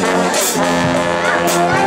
Música